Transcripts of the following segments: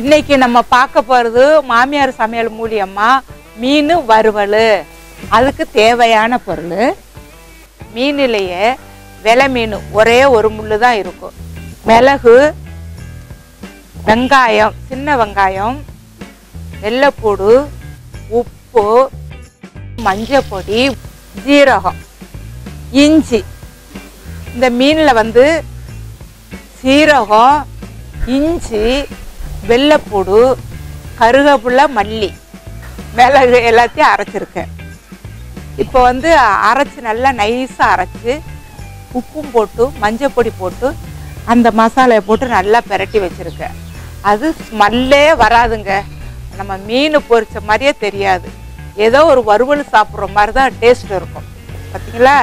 இன்னைக்கு நம்ம பார்க்க போறது மாமியார் சமையல் மூலியமா மீன் வறுவல். அதுக்கு தேவையான பொருள் மீனிலேயே வெலை மீன் ஒரே ஒரு முள்ளு தான் இருக்கும். மிளகு வெங்காயம் சின்ன வெங்காயம் வெள்ளைப்பூடு உப்பு மஞ்சள் பொடி ஜீரகம் இஞ்சி. இந்த மீனில் வந்து சீரகம் இஞ்சி வெள்ளைப்பூடு கருகப்புள்ள மல்லி மிளகு எல்லாத்தையும் அரைச்சிருக்கேன். இப்போ வந்து அரைச்சி நல்லா நைஸாக அரைச்சி உப்பும் போட்டு மஞ்சள் பொடி போட்டு அந்த மசாலையை போட்டு நல்லா பிரட்டி வச்சுருக்கேன். அது ஸ்மெல்லே வராதுங்க. நம்ம மீன் பொரிச்ச மாதிரியே தெரியாது. ஏதோ ஒரு வறுவல் சாப்பிட்ற மாதிரி தான் டேஸ்ட் இருக்கும். பார்த்தீங்களா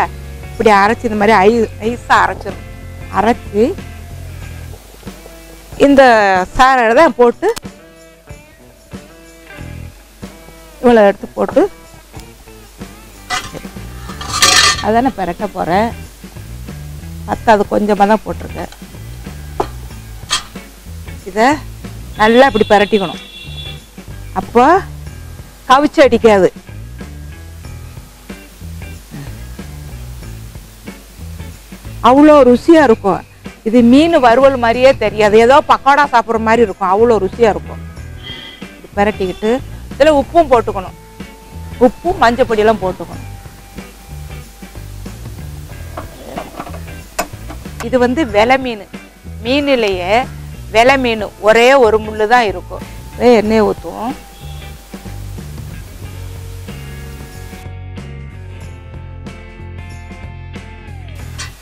இப்படி அரைச்சி இந்த மாதிரி ஐ ஐஸாக அரைச்சிடும் அரைச்சி இந்த சாரை தான் போட்டு இவ்வளோ எடுத்து போட்டு. அதானே பிரட்ட போகிறேன் பத்தாது கொஞ்சமாக தான் போட்டிருக்கேன். இதை நல்லா இப்படி பிரட்டிக்கணும். அப்போ கவிச்சு அடிக்காது. அவ்வளோ ருசியாக இருக்கும். இது மீன் வறுவல் மாதிரியே தெரியாது. ஏதோ பக்கோடா சாப்பிட்ற மாதிரி இருக்கும். அவ்வளோ ருசியாக இருக்கும். இப்படி இதில் உப்பும் போட்டுக்கணும். உப்பும் மஞ்சள் பொடியெல்லாம் போட்டுக்கணும். இது வந்து விலை மீன். மீனிலேயே விலை மீன் ஒரே ஒரு முள்ளு தான் இருக்கும். எண்ணெயை ஊற்றுவோம்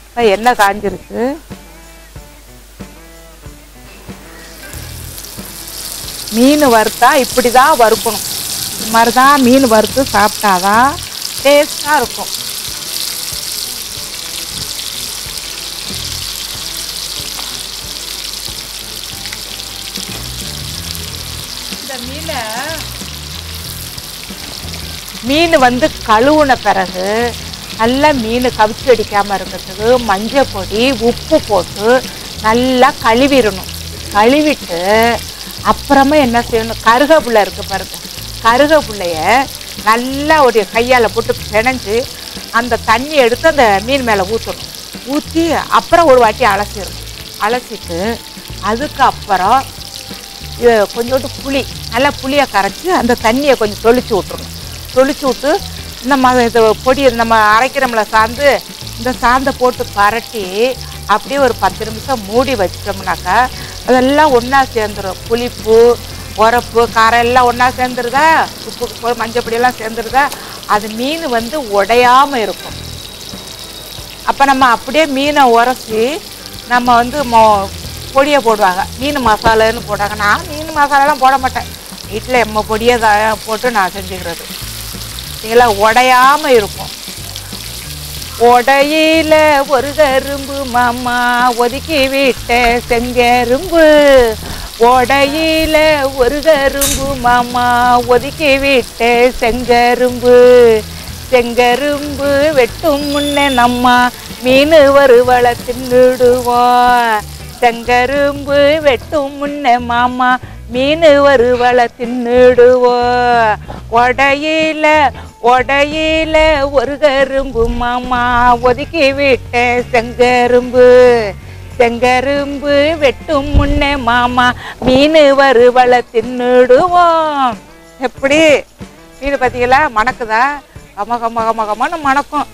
இப்போ எண்ணெய் காஞ்சிருக்கு மீன் வறுத்தா இப்படி தான் வறுக்கணும். இது மாதிரி தான் மீன் வறுத்து சாப்பிட்டாதான் டேஸ்ட்டாக இருக்கும். இந்த மீனை மீன் வந்து கழுவுன பிறகு நல்லா மீன் கவிச்சு அடிக்காமல் இருக்கிறதுக்கு மஞ்சள் பொடி உப்பு போட்டு நல்லா கழுவிடணும். கழுவிட்டு அப்புறமா என்ன செய்யணும்? கருகப்புள்ள இருக்குது பாருங்க. கருகப்புள்ளைய நல்லா ஒரு கையால் போட்டு பிணைஞ்சு அந்த தண்ணி எடுத்து அந்த மீன் மேலே ஊற்றணும் ஊற்றி அப்புறம் ஒரு வாட்டி அலசிடணும். அலசிட்டு அதுக்கப்புறம் கொஞ்சோண்டு புளி நல்லா புளியை கரைச்சி அந்த தண்ணியை கொஞ்சம் தொளிச்சு விட்ருணும் தொளிச்சு விட்டு இந்த மாதிரி இது பொடி நம்ம அரைக்கிறோம்ல சாந்து இந்த சாந்தை போட்டு பரட்டி அப்படியே ஒரு பத்து நிமிஷம் மூடி வச்சிட்டோம்னாக்கா அதெல்லாம் ஒன்றா சேர்ந்துடும் புளிப்பு உரப்பு காரம் எல்லாம் ஒன்றா சேர்ந்துருதா? உப்பு மஞ்சப்பொடியெல்லாம் மஞ்சள் பொடியெல்லாம் சேர்ந்துருதா? அது மீன் வந்து உடையாமல் இருக்கும். அப்போ நம்ம அப்படியே மீனை உரசி நம்ம வந்து மொ பொடியை போடுவாங்க. மீன் மசாலான்னு போடுவாங்க. நான் மீன் மசாலாலாம் போட மாட்டேன். வீட்டில் எம்ம பொடியை தான் போட்டு நான் செஞ்சுக்கிறது. இதெல்லாம் உடையாமல் இருக்கும். உடையில ஒரு கரும்பு மாமா ஒதுக்கி விட்ட செங்கரும்பு. உடையில ஒரு கரும்பு மாமா ஒதுக்கி விட்ட செங்கரும்பு. செங்கரும்பு வெட்டும் முன்னே நம்ம மீன் வருவளை தின்னுடுவோம் செங்கரும்பு வெட்டும் முன்னே மாமா மீன் வறுவலை தின்னுடுவோம் உடையில உடையில ஒரு கரும்பு மாமா ஒதுக்கி விட்ட செங்கரும்பு. செங்கரும்பு வெட்டும் முன்னே மாமா மீன் வறுவலை தின்னுடுவோம் எப்படி? மீன் பார்த்தீங்களா மணக்குதா? கம கம கம கமன்னு மணக்கும்.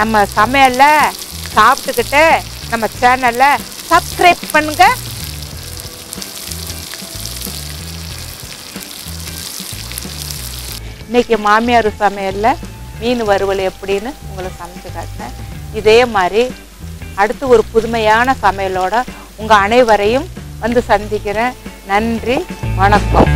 நம்ம சமையலை சாப்பிட்டுக்கிட்டு நம்ம சேனலை சப்ஸ்கிரைப் பண்ணுங்க. இன்னைக்கு மாமியார் சமையல்ல மீன் வறுவல் எப்படின்னு உங்களை சமைச்சு காட்டினேன் இதே மாதிரி அடுத்து ஒரு புதுமையான சமையலோட உங்கள் அனைவரையும் வந்து சந்திக்கிறேன். நன்றி வணக்கம்.